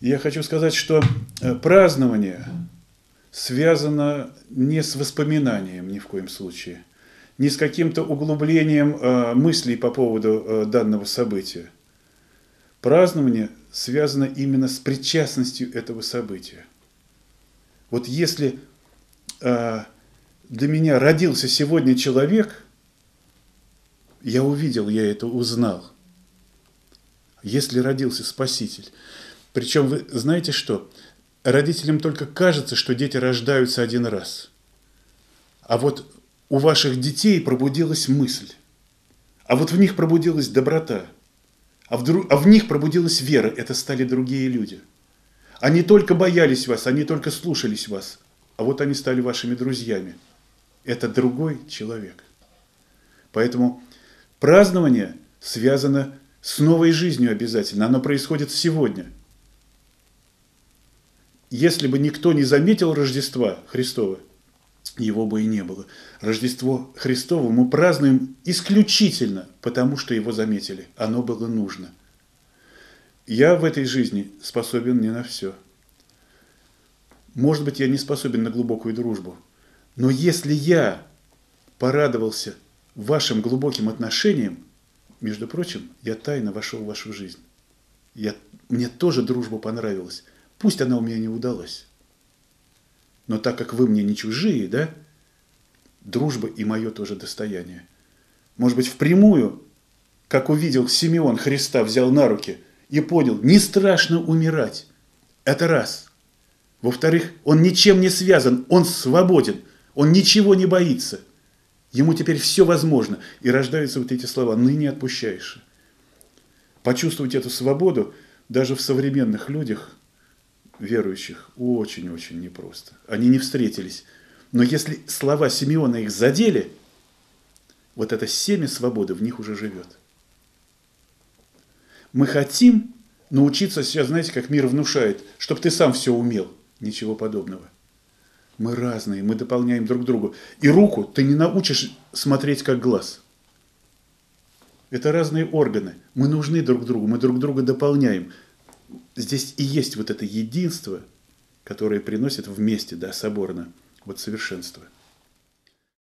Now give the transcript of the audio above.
Я хочу сказать, что э, празднование связано не с воспоминанием ни в коем случае, не с каким-то углублением э, мыслей по поводу э, данного события. Празднование связано именно с причастностью этого события. Вот если для меня родился сегодня человек, я увидел, я это узнал. Если родился Спаситель. Причем вы знаете что? Родителям только кажется, что дети рождаются один раз. А вот у ваших детей пробудилась мысль. А вот в них пробудилась доброта. А в, а в них пробудилась вера. Это стали другие люди. Они только боялись вас, они только слушались вас. А вот они стали вашими друзьями. Это другой человек. Поэтому празднование связано с новой жизнью обязательно. Оно происходит сегодня – если бы никто не заметил Рождества Христова, его бы и не было. Рождество Христово мы празднуем исключительно потому, что его заметили. Оно было нужно. Я в этой жизни способен не на все. Может быть, я не способен на глубокую дружбу. Но если я порадовался вашим глубоким отношениям, между прочим, я тайно вошел в вашу жизнь. Я, мне тоже дружба понравилась. Пусть она у меня не удалась. Но так как вы мне не чужие, да, дружба и мое тоже достояние. Может быть, впрямую, как увидел Симеон Христа, взял на руки и понял, не страшно умирать. Это раз. Во-вторых, он ничем не связан, он свободен, он ничего не боится. Ему теперь все возможно. И рождаются вот эти слова «ныне отпущаешь». Почувствовать эту свободу даже в современных людях верующих очень-очень непросто. Они не встретились. Но если слова Симеона их задели, вот это семя свободы в них уже живет. Мы хотим научиться сейчас, знаете, как мир внушает, чтобы ты сам все умел. Ничего подобного. Мы разные, мы дополняем друг другу. И руку ты не научишь смотреть как глаз. Это разные органы. Мы нужны друг другу, мы друг друга дополняем здесь и есть вот это единство, которое приносит вместе, да, соборно, вот совершенство –